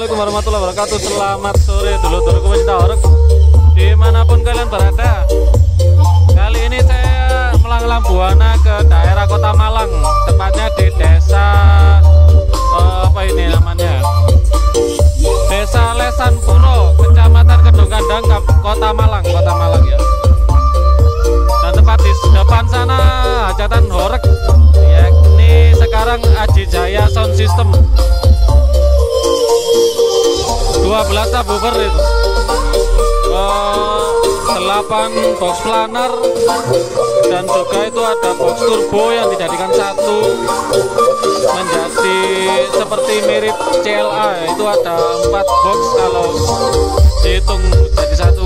Assalamualaikum warahmatullahi wabarakatuh. Selamat sore dulur-dulurku pecinta horek Di mana pun kalian berada Kali ini saya melanglang buana ke daerah kota Malang Tepatnya di desa uh, Apa ini namanya? Desa Lesan Puro Kecamatan Kedung Kandang Kota Malang Kota Malang ya. Dan tepat di depan sana hajatan horek Yakni sekarang Aji Jaya Sound System 12 subwoofer itu? Uh, 8 box planer dan juga itu ada box turbo yang dijadikan satu menjadi seperti mirip CLA itu ada 4 box kalau dihitung jadi satu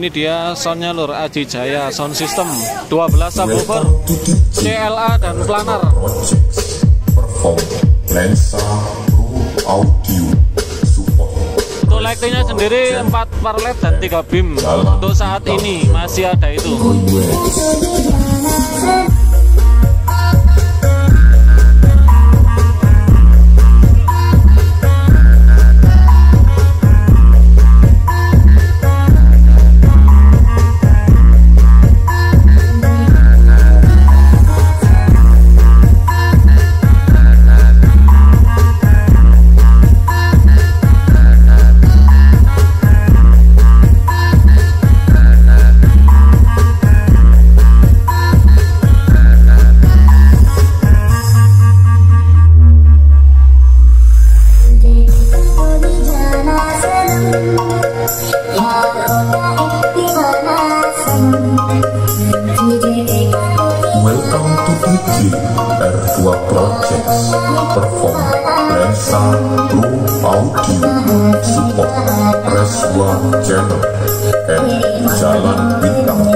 ini dia soundnya lur Aji Jaya Sound System 12 subwoofer CLA dan planar. Untuk lightingnya sendiri 4 parlet dan 3 beam untuk saat ini masih ada itu Pro Audio Support Reswa Channel and Jalan Bintang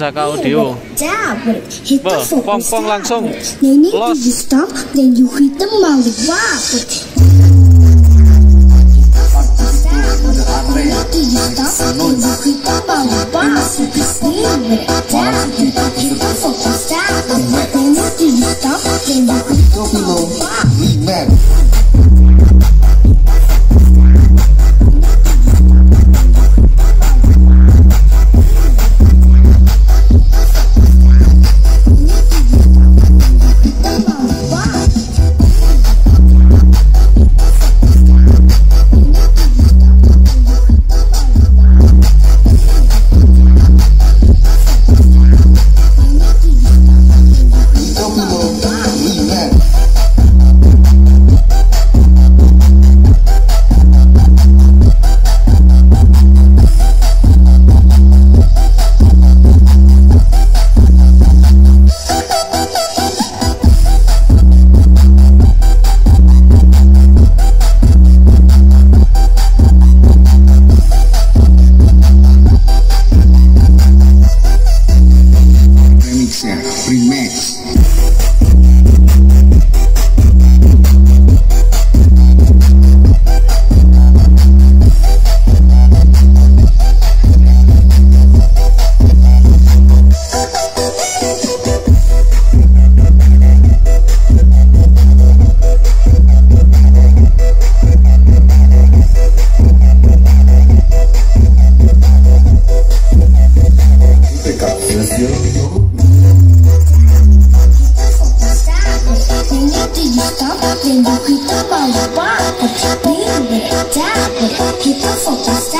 Saka Audio. Dabber. Hit Bah, the focus pong, pong langsung. Then if Los. you stop, then you hit the molly wop. Then after you stop, then then you hit the ball back. But you bring it down, hit the focus down.